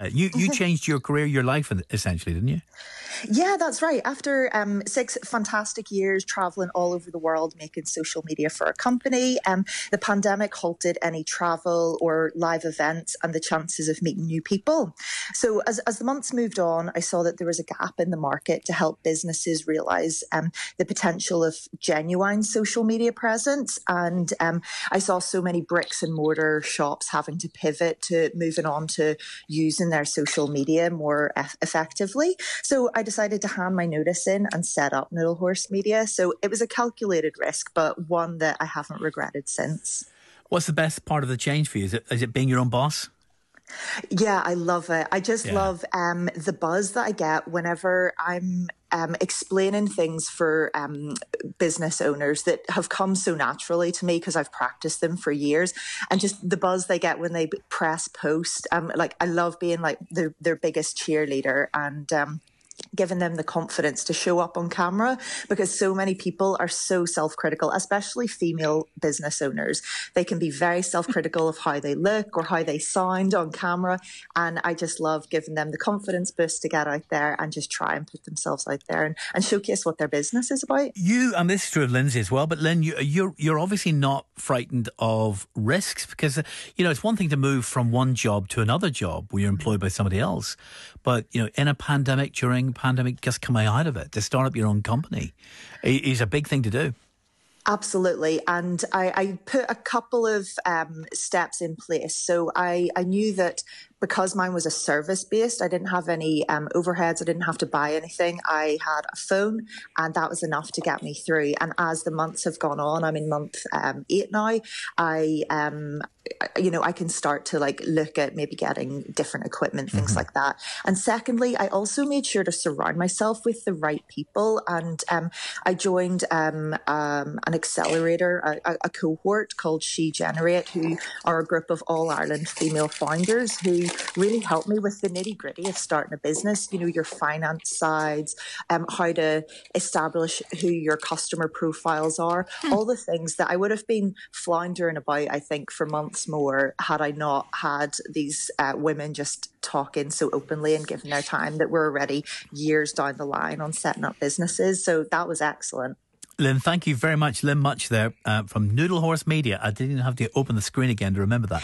Uh, you you changed your career, your life, essentially, didn't you? Yeah, that's right. After um, six fantastic years traveling all over the world, making social media for a company, um, the pandemic halted any travel or live events and the chances of meeting new people. So, as, as the months moved on, I saw that there was a gap in the market to help businesses realize um, the potential of genuine social media presence. And um, I saw so many bricks and mortar shops having to pivot to moving on to using their social media more eff- effectively. So I decided to hand my notice in and set up Noodle Horse Media. So it was a calculated risk, but one that I haven't regretted since. What's the best part of the change for you? Is it, is it being your own boss? Yeah, I love it. I just yeah. love um, the buzz that I get whenever I'm um, explaining things for um, business owners that have come so naturally to me because I've practiced them for years, and just the buzz they get when they press post. Um, like I love being like their their biggest cheerleader, and um, giving them the confidence to show up on camera because so many people are so self-critical especially female business owners. They can be very self-critical of how they look or how they sound on camera. And i just love giving them the confidence boost to get out there and just try and put themselves out there and, and showcase what their business is about. You and this is true of lindsay as well but lynn you, you're you're obviously not frightened of risks because uh, you know it's one thing to move from one job to another job where you're employed by somebody else but you know in a pandemic during pandemic, just coming out of it, to start up your own company is a big thing to do. Absolutely. And I, I, put a couple of um, steps in place. So I, I, knew that because mine was a service based, I didn't have any um, overheads. I didn't have to buy anything. I had a phone, and that was enough to get me through. And as the months have gone on, I'm in month um, eight now. I, um, you know, I can start to like look at maybe getting different equipment, things mm-hmm. like that. And secondly, I also made sure to surround myself with the right people. And um, I joined um, um, an accelerator, a, a cohort called She Generate, who are a group of all Ireland female founders who really helped me with the nitty gritty of starting a business, you know, your finance sides, um, how to establish who your customer profiles are, hmm. all the things that I would have been floundering about, I think, for months more had I not had these uh, women just talking so openly and giving their time that we're already years down the line on setting up businesses. So that was excellent. Lynn, thank you very much. Lynn Much there uh, from Noodle Horse Media. I didn't have to open the screen again to remember that.